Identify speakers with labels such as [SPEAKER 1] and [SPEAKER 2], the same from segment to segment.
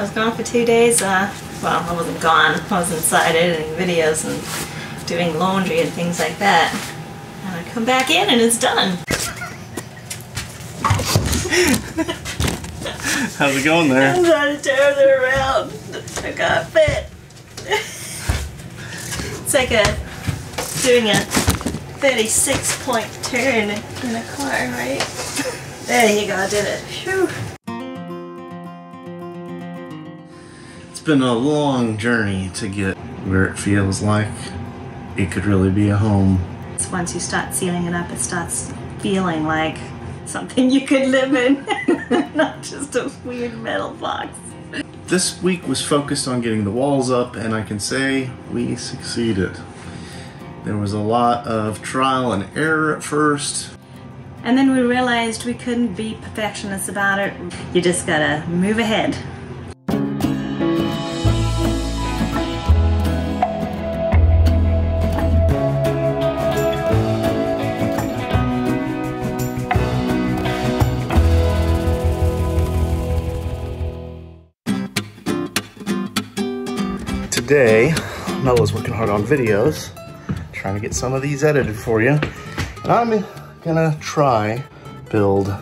[SPEAKER 1] I was gone for two days. Uh, well, I wasn't gone. I was inside editing videos and doing laundry and things like that. And I come back in and it's done.
[SPEAKER 2] How's it going there?
[SPEAKER 1] I'm trying to turn it around. I got fit. it's like a doing a 36 point turn in a car, right? There you go, I did it. Phew.
[SPEAKER 2] Been a long journey to get where it feels like it could really be a home.
[SPEAKER 1] It's once you start sealing it up, it starts feeling like something you could live in, not just a weird metal box.
[SPEAKER 2] This week was focused on getting the walls up, and I can say we succeeded. There was a lot of trial and error at first.
[SPEAKER 1] And then we realized we couldn't be perfectionists about it. You just gotta move ahead.
[SPEAKER 2] Today, Mela's working hard on videos, trying to get some of these edited for you. And I'm gonna try build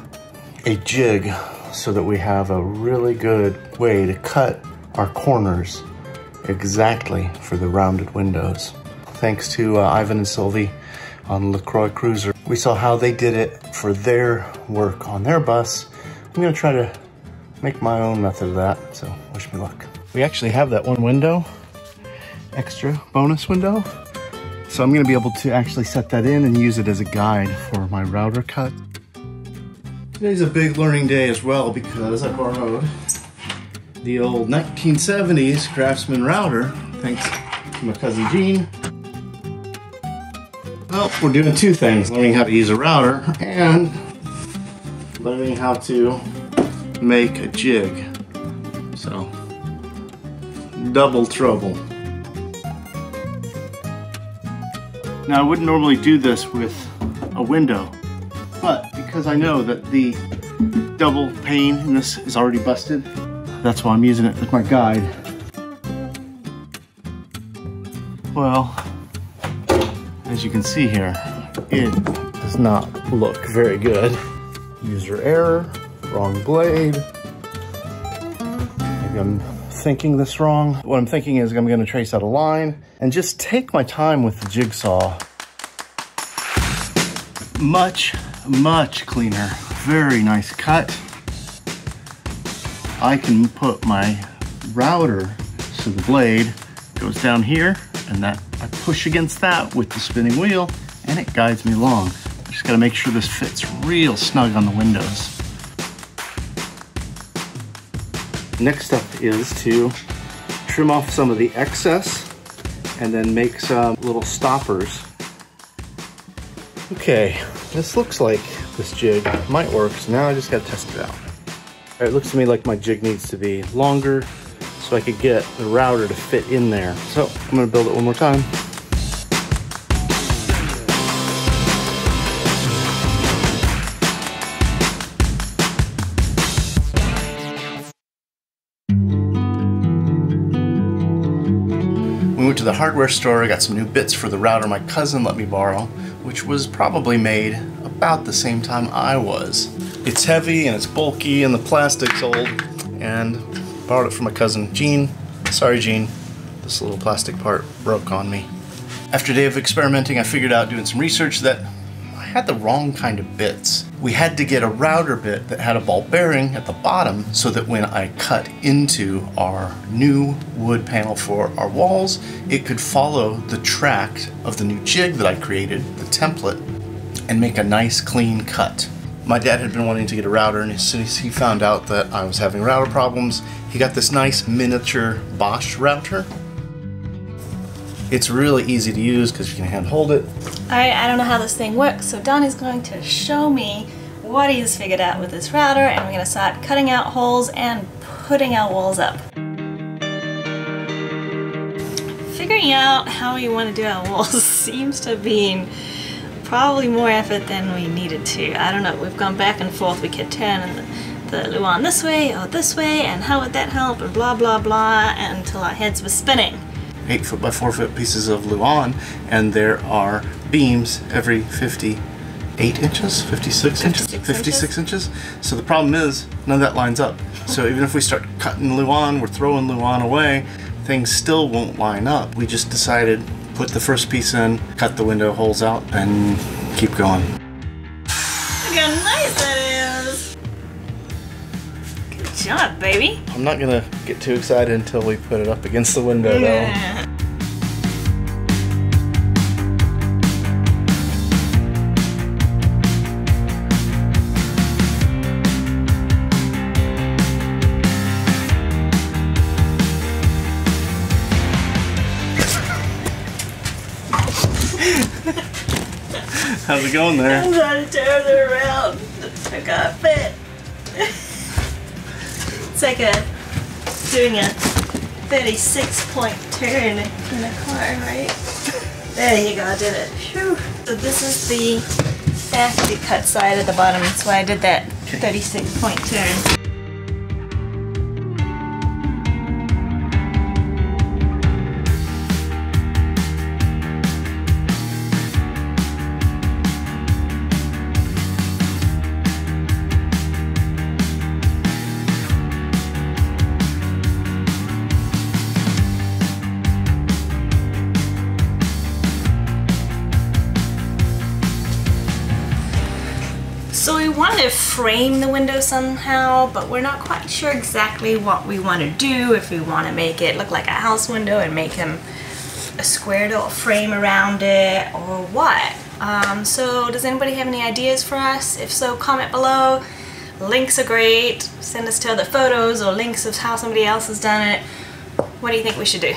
[SPEAKER 2] a jig so that we have a really good way to cut our corners exactly for the rounded windows. Thanks to uh, Ivan and Sylvie on LaCroix Cruiser, we saw how they did it for their work on their bus. I'm gonna try to make my own method of that, so wish me luck. We actually have that one window, extra bonus window. So I'm gonna be able to actually set that in and use it as a guide for my router cut. Today's a big learning day as well because I borrowed the old 1970s Craftsman router, thanks to my cousin Gene. Well, we're doing two things, learning how to use a router and learning how to make a jig. So, double trouble. Now I wouldn't normally do this with a window, but because I know that the double pane in this is already busted, that's why I'm using it as my guide. Well, as you can see here, it does not look very good. User error, wrong blade. Maybe I'm thinking this wrong. What I'm thinking is I'm gonna trace out a line and just take my time with the jigsaw. Much, much cleaner. Very nice cut. I can put my router so the blade goes down here and that I push against that with the spinning wheel and it guides me along. Just gotta make sure this fits real snug on the windows. Next step is to trim off some of the excess and then make some little stoppers. Okay, this looks like this jig might work, so now I just gotta test it out. It looks to me like my jig needs to be longer so I could get the router to fit in there. So I'm gonna build it one more time. Hardware store, I got some new bits for the router my cousin let me borrow, which was probably made about the same time I was. It's heavy and it's bulky and the plastic's old, and borrowed it from my cousin Gene. Sorry Gene, this little plastic part broke on me. After a day of experimenting, I figured out doing some research that had the wrong kind of bits. We had to get a router bit that had a ball bearing at the bottom so that when I cut into our new wood panel for our walls, it could follow the track of the new jig that I created, the template, and make a nice clean cut. My dad had been wanting to get a router and as soon as he found out that I was having router problems, he got this nice miniature Bosch router. It's really easy to use because you can hand hold it.
[SPEAKER 1] Alright, I don't know how this thing works, so Donnie's going to show me what he's figured out with this router, and we're going to start cutting out holes and putting our walls up. Figuring out how we want to do our walls seems to be probably more effort than we needed to. I don't know, we've gone back and forth, we could turn and the Luan this way or this way, and how would that help, and blah blah blah, until our heads were spinning.
[SPEAKER 2] Eight foot by four foot pieces of Luan, and there are beams every 58 inches, 56 inches,
[SPEAKER 1] 56
[SPEAKER 2] 56 inches. So the problem is none of that lines up. So even if we start cutting Luan, we're throwing Luan away, things still won't line up. We just decided put the first piece in, cut the window holes out, and keep going.
[SPEAKER 1] Look how nice that is! Good job, baby!
[SPEAKER 2] I'm not gonna get too excited until we put it up against the window though. How's it going there?
[SPEAKER 1] I'm trying to turn it around. I got fit. It's like a doing a 36 point turn in a car, right? There you go, I did it. Phew. So this is the factory cut side at the bottom, so I did that 36 point turn. Frame the window somehow, but we're not quite sure exactly what we want to do. If we want to make it look like a house window and make them a square little frame around it, or what. Um, so does anybody have any ideas for us? If so, comment below. Links are great. Send us to other photos or links of how somebody else has done it. What do you think we should do?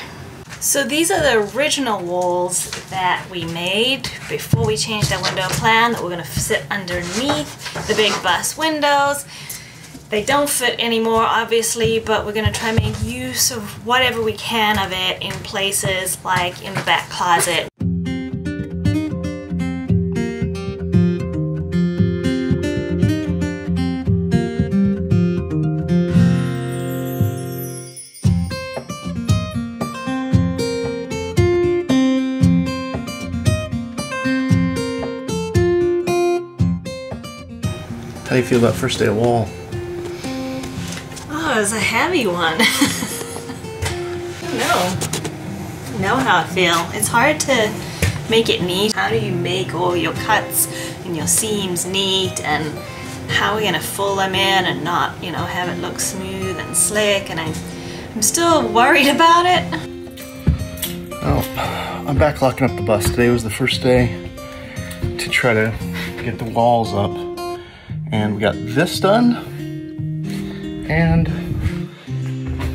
[SPEAKER 1] So these are the original walls that we made before we changed that window plan that we're gonna sit underneath the big bus windows. They don't fit anymore, obviously, but we're gonna try and make use of whatever we can of it in places like in the back closet.
[SPEAKER 2] Feel about first day of wall?
[SPEAKER 1] Oh, it was a heavy one. no. Know how I feel. It's hard to make it neat. How do you make all your cuts and your seams neat and how are we gonna full them in and not, you know, have it look smooth and slick and I'm, I'm still worried about it.
[SPEAKER 2] Oh, I'm back locking up the bus. Today was the first day to try to get the walls up. And we got this done and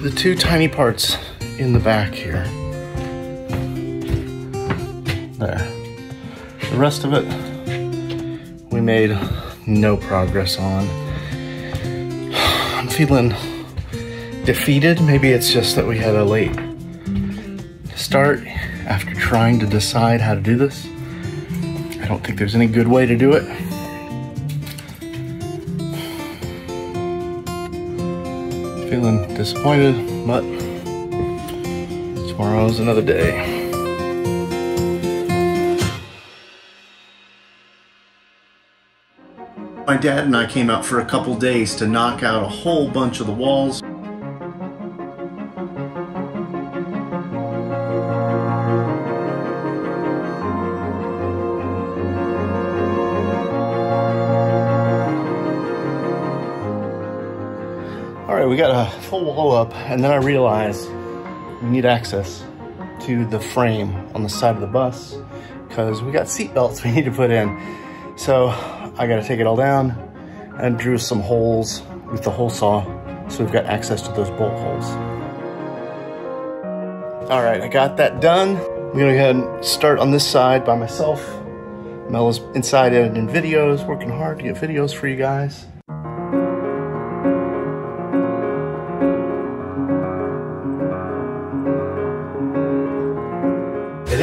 [SPEAKER 2] the two tiny parts in the back here. There. The rest of it we made no progress on. I'm feeling defeated. Maybe it's just that we had a late start after trying to decide how to do this. I don't think there's any good way to do it. Feeling disappointed, but tomorrow's another day. My dad and I came out for a couple days to knock out a whole bunch of the walls. Wall up, and then I realized we need access to the frame on the side of the bus because we got seat belts we need to put in. So I got to take it all down and drew some holes with the hole saw so we've got access to those bolt holes. All right, I got that done. I'm gonna go ahead and start on this side by myself. Mel is inside editing videos, working hard to get videos for you guys.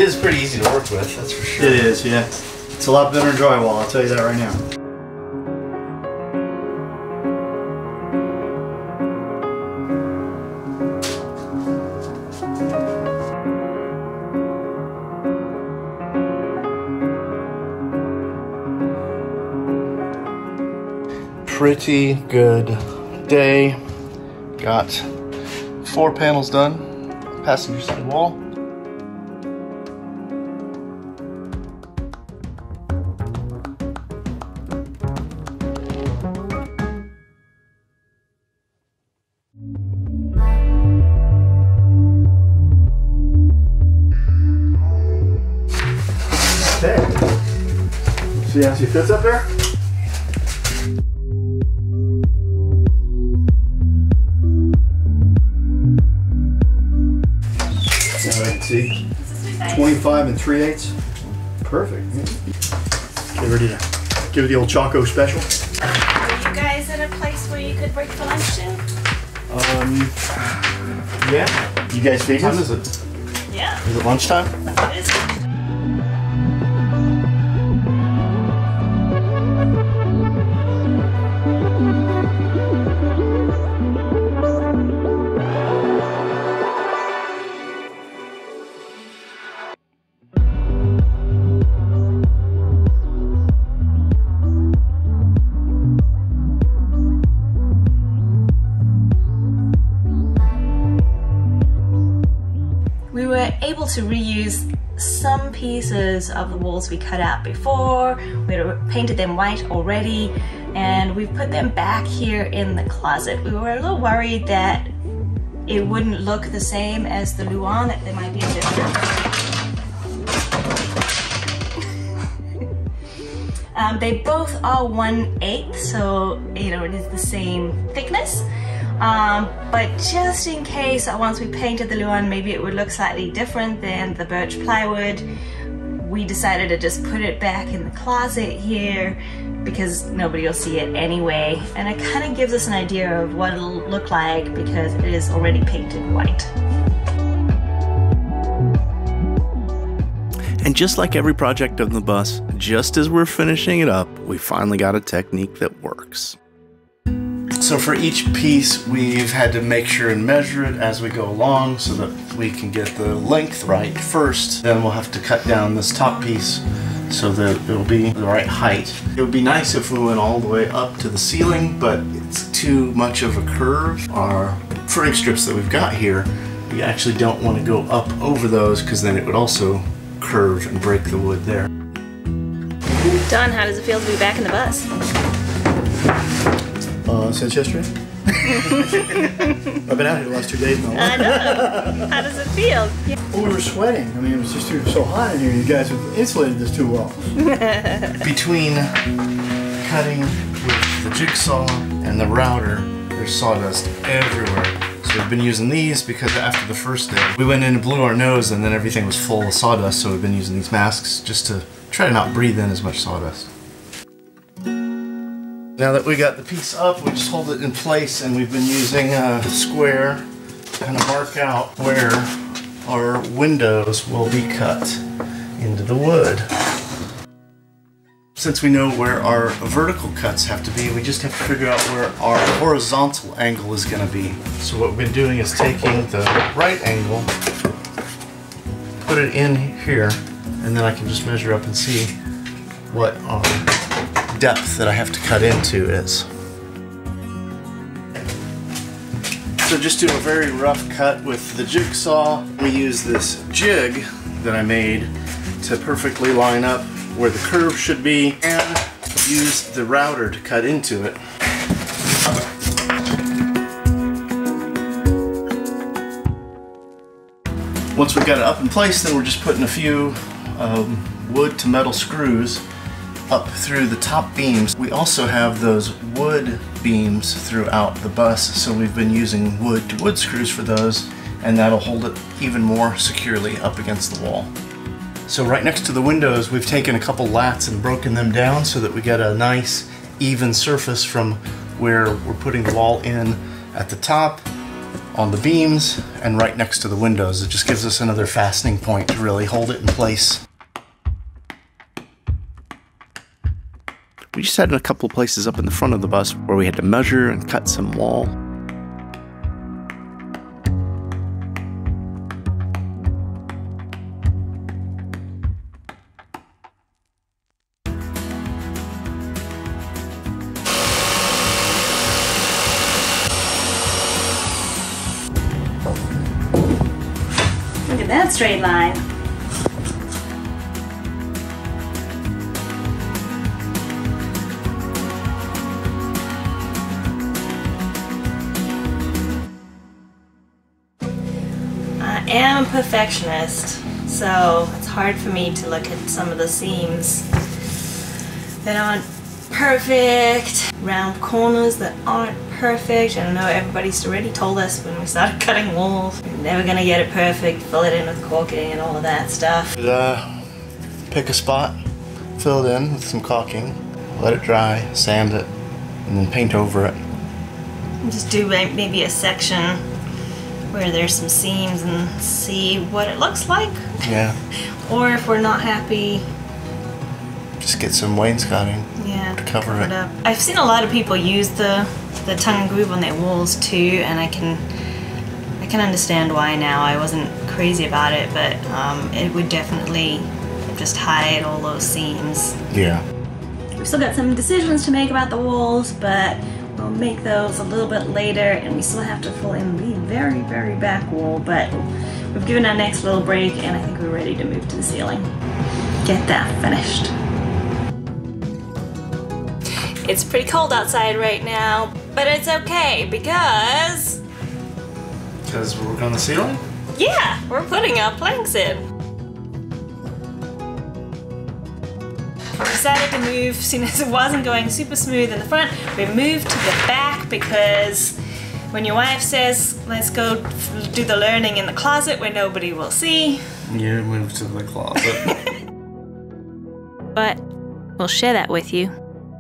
[SPEAKER 2] is pretty easy to work with, that's for sure.
[SPEAKER 3] It is, yeah. It's a lot better than drywall, I'll tell you that right now.
[SPEAKER 2] pretty good day. Got four panels done, passenger side wall.
[SPEAKER 3] See how she fits up there? see 25 and 3 eighths. Perfect. Get ready to give it the old Choco special.
[SPEAKER 1] Are you guys at a place where you could break for lunch soon?
[SPEAKER 2] Um, yeah.
[SPEAKER 3] You guys feed
[SPEAKER 2] What time is it?
[SPEAKER 1] Yeah,
[SPEAKER 2] Is it lunchtime?
[SPEAKER 1] it is. Able to reuse some pieces of the walls we cut out before. We painted them white already and we've put them back here in the closet. We were a little worried that it wouldn't look the same as the Luan, that there might be a difference. Um, they both are 1 8 so you know it is the same thickness. Um, but just in case uh, once we painted the Luan maybe it would look slightly different than the birch plywood, we decided to just put it back in the closet here because nobody will see it anyway. And it kind of gives us an idea of what it'll look like because it is already painted white.
[SPEAKER 4] And just like every project on the bus, just as we're finishing it up, we finally got a technique that works.
[SPEAKER 2] So for each piece, we've had to make sure and measure it as we go along so that we can get the length right first. Then we'll have to cut down this top piece so that it'll be the right height. It would be nice if we went all the way up to the ceiling, but it's too much of a curve. Our footing strips that we've got here, we actually don't want to go up over those because then it would also curve and break the wood there.
[SPEAKER 1] Don, how does it feel to be back in the bus?
[SPEAKER 3] Uh, since yesterday? I've been out here the last two days now.
[SPEAKER 1] I know. How does it feel?
[SPEAKER 3] Well, we were sweating. I mean, it was just too, so hot in here. You guys have insulated this too well.
[SPEAKER 2] Between cutting with the jigsaw and the router, there's sawdust everywhere. So we've been using these because after the first day, we went in and blew our nose and then everything was full of sawdust, so we've been using these masks just to try to not breathe in as much sawdust. Now that we got the piece up, we just hold it in place and we've been using a square to kind of mark out where our windows will be cut into the wood. Since we know where our vertical cuts have to be, we just have to figure out where our horizontal angle is going to be. So what we've been doing is taking the right angle, put it in here, and then I can just measure up and see what our depth that I have to cut into is. So just do a very rough cut with the jigsaw. We use this jig that I made to perfectly line up where the curve should be and use the router to cut into it. Once we've got it up in place, then we're just putting a few um, wood to metal screws up through the top beams. We also have those wood beams throughout the bus, so we've been using wood to wood screws for those, and that'll hold it even more securely up against the wall. So right next to the windows, we've taken a couple lats and broken them down so that we get a nice even surface from where we're putting the wall in at the top, on the beams, and right next to the windows. It just gives us another fastening point to really hold it in place.
[SPEAKER 4] We just had a couple places up in the front of the bus where we had to measure and cut some wall.
[SPEAKER 1] Look at that straight line. Perfectionist, so it's hard for me to look at some of the seams that aren't perfect, round corners that aren't perfect. I know everybody's already told us when we started cutting walls, you're never gonna get it perfect, fill it in with caulking and all of that stuff.
[SPEAKER 2] Uh, pick a spot, fill it in with some caulking, let it dry, sand it, and then paint over it.
[SPEAKER 1] Just do maybe a section where there's some seams and see what it looks like.
[SPEAKER 2] Yeah,
[SPEAKER 1] Or if we're not happy,
[SPEAKER 2] just get some wainscoting.
[SPEAKER 1] yeah,
[SPEAKER 2] To cover it.
[SPEAKER 1] up. I've seen a lot of people use the the tongue and groove on their walls too, and I can I can understand why now. I wasn't crazy about it, but um, it would definitely just hide all those seams.
[SPEAKER 2] Yeah.
[SPEAKER 1] We've still got some decisions to make about the walls, but we'll make those a little bit later, and we still have to fill in the very, very back wall, but we've given our next little break, and I think we're ready to move to the ceiling. Get that finished. It's pretty cold outside right now, but it's okay because,
[SPEAKER 2] Because we're working on the ceiling?
[SPEAKER 1] yeah, we're putting our planks in. Decided to move, seeing as it wasn't going super smooth in the front, we moved to the back because when your wife says, let's go do the learning in the closet where nobody will see,
[SPEAKER 2] You moved to the closet.
[SPEAKER 1] but we'll share that with you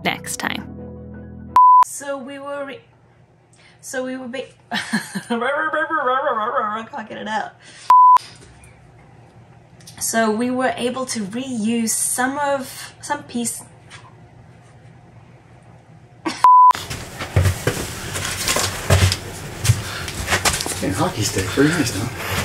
[SPEAKER 1] next time. So we were, re- so we were, be, I can't get it out. So we were able to reuse some of, some piece,
[SPEAKER 3] Hey, hockey stick, very nice, huh?